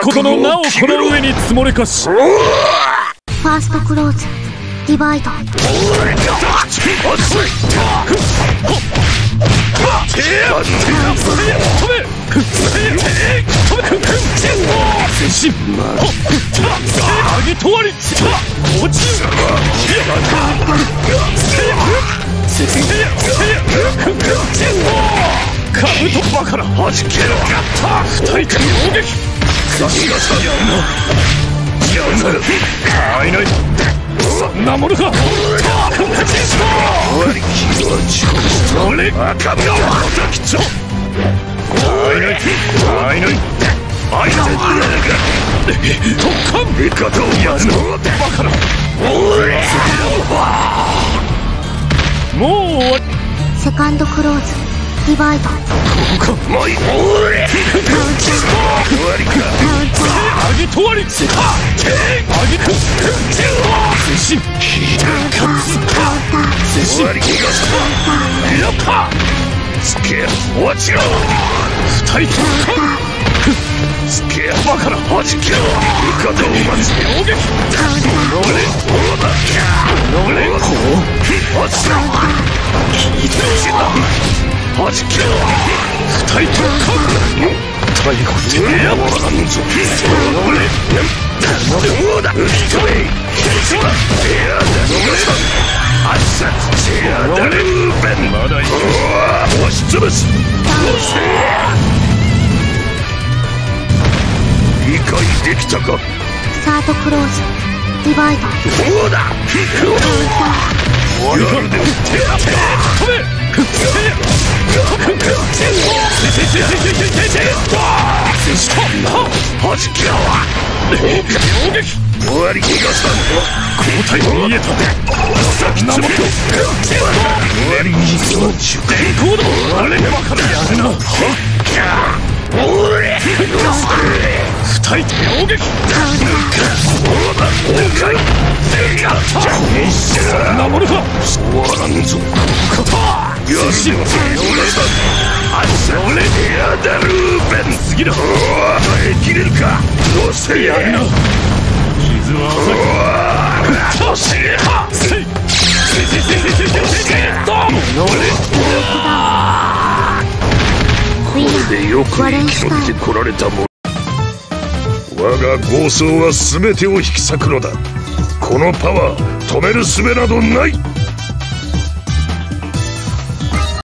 きことのなおこの上に積もれかし。ファーストクローズ。ディバイドカブトバカラはじけろ二人攻撃差し出さやるなやるなかいないそんなものた俺赤身を叩きちゃかいないかいない相手にやるか特艦味方をやるなバカなもう終わりセカンドクローズディバイドここかもういい俺終わりか上げとわり上げく前進カッツ前進終わり気がしたやったスケア落ちろ二人とかスケアバカなはじけろ味方を待つ攻撃俺どうだ俺こう落ちろ聞いてしなはじけろ二人とか。最後ってやばなんぞ俺どうだ打ち止め一番エアだあっさチアだルーベンまだいい押しつぶす理解できたかサードクローズディバイドそうだ終わりかやるで止めはじきろ攻撃終わり気がした交代も見えた先なもと終わりにその中電光だあればかりやるなはっきゃおれ二人攻撃そうだ崩壊やったそんなものかそうはらんぞよし俺だ俺やだルーベン次だ耐えきれるか？どうせやるな傷は浅くとしはせいせいせいせいせいせいせいウィナでよく生き延びてこられたもの。我が暴走は全てを引き裂くのだ。このパワー止める術などない。